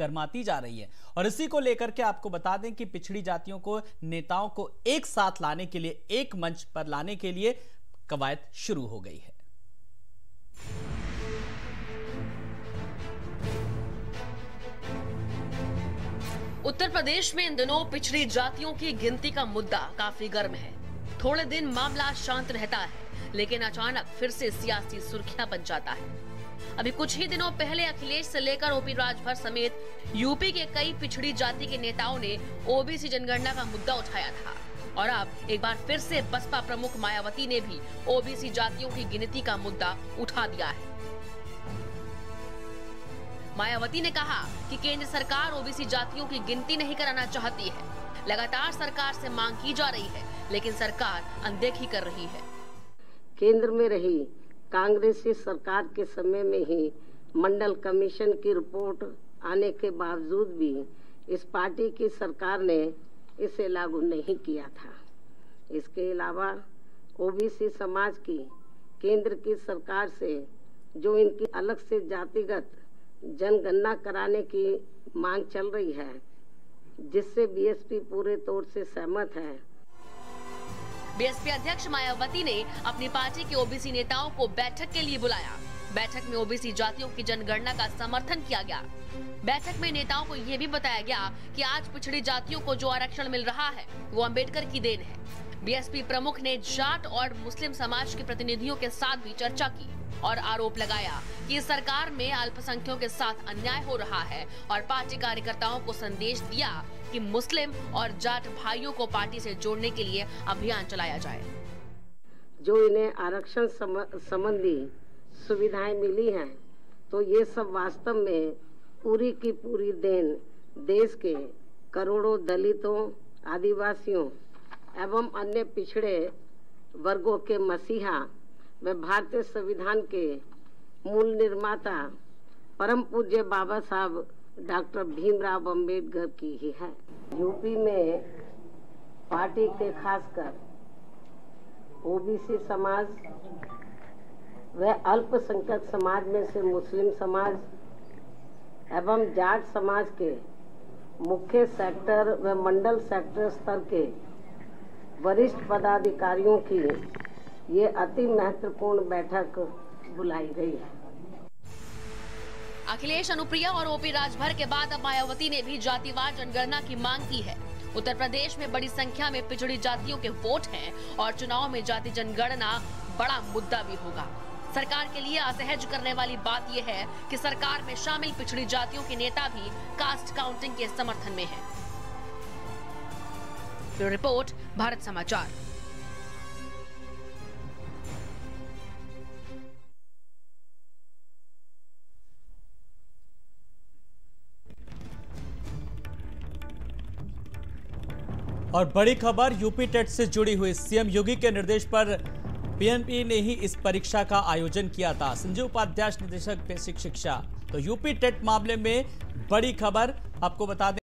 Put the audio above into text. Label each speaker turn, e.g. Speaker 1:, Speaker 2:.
Speaker 1: गरमाती जा रही है। और इसी को लेकर के आपको बता दें कि पिछड़ी जातियों को, नेताओं को एक साथ लाने के लिए, एक मंच पर लाने के लिए कवायद शुरू हो गई है।
Speaker 2: उत्तर प्रदेश में इन दिनों पिछड़ी जातियों की गिनती का मुद्दा काफ़ी गर्म है। थोड़े दिन मामला शांत रहता है, लेकिन अचानक फिर से सियासी सुर्खियाँ बन जाता है। अभी कुछ ही दिनों पहले अखिलेश से लेकर ओपी राजभर समेत यूपी के कई पिछड़ी जाति के नेताओं ने ओबीसी जनगणना का मुद्दा उठाया था। और अब एक बार फिर से बसपा प्रमुख मायावती ने भी ओबीसी जातियों की गिनती का मुद्दा उठा दिया है। मायावती ने कहा कि केंद्र सरकार ओबीसी जातियों की गिनती नहीं कराना चाहती है। लगातार सरकार से मांग की जा रही है, लेकिन सरकार अनदेखी कर रही है।
Speaker 3: केंद्र में रही कांग्रेसी सरकार के समय में ही मंडल कमीशन की रिपोर्ट आने के बावजूद भी इस पार्टी की सरकार ने इसे लागू नहीं किया था। इसके अलावा ओबीसी समाज की केंद्र की सरकार से जो इनकी अलग से जातिगत जनगणना कराने की मांग चल रही है, जिससे बीएसपी पूरे तौर से सहमत है
Speaker 2: बीएसपी अध्यक्ष मायावती ने अपनी पार्टी के ओबीसी नेताओं को बैठक के लिए बुलाया। बैठक में ओबीसी जातियों की जनगणना का समर्थन किया गया। बैठक में नेताओं को यह भी बताया गया कि आज पिछड़ी जातियों को जो आरक्षण मिल रहा है, वो अंबेडकर की देन है। बीएसपी प्रमुख ने जाट और मुस्लिम समाज के प्रतिनिधियों के साथ भी चर्चा की और आरोप लगाया कि सरकार में अल्पसंख्यकों के साथ अन्याय हो रहा है और पार्टी कार्यकर्ताओं को संदेश दिया कि मुस्लिम और जाट भाइयों को पार्टी से जोड़ने के लिए अभियान चलाया जाए।
Speaker 3: जो इन्हें आरक्षण संबंधी सुविधाएँ मिली हैं तो ये सब वास्तव में पूरी की पूरी देन देश के करोड़ों दलितों, आदिवासियों एवं अन्य पिछड़े वर्गों के मसीहा व भारतीय संविधान के मूल निर्माता, परम पूज्य बाबा साहब, डॉक्टर भीमराव अंबेडकर की ही है। यूपी में पार्टी के खासकर ओबीसी समाज व अल्पसंख्यक समाज में से मुस्लिम समाज एवं जाट समाज के मुख्य सेक्टर व मंडल सेक्टर स्तर के वरिष्ठ पदाधिकारियों की ये अति महत्वपूर्ण बैठक बुलाई गई है।
Speaker 2: अखिलेश, अनुप्रिया और ओपी राजभर के बाद अब मायावती ने भी जातिवार जनगणना की मांग की है। उत्तर प्रदेश में बड़ी संख्या में पिछड़ी जातियों के वोट हैं और चुनाव में जाति जनगणना बड़ा मुद्दा भी होगा। सरकार के लिए असहज करने वाली बात यह है कि सरकार में शामिल पिछड़ी जातियों के नेता भी कास्ट काउंटिंग के समर्थन में हैं। रिपोर्ट, भारत समाचार।
Speaker 1: और बड़ी खबर यूपी टेट से जुड़ी हुई, सीएम योगी के निर्देश पर पीएनपी ने ही इस परीक्षा का आयोजन किया था। संजय उपाध्याय निदेशक, बेसिक शिक्षा। तो यूपी टेट मामले में बड़ी खबर, आपको बता दें।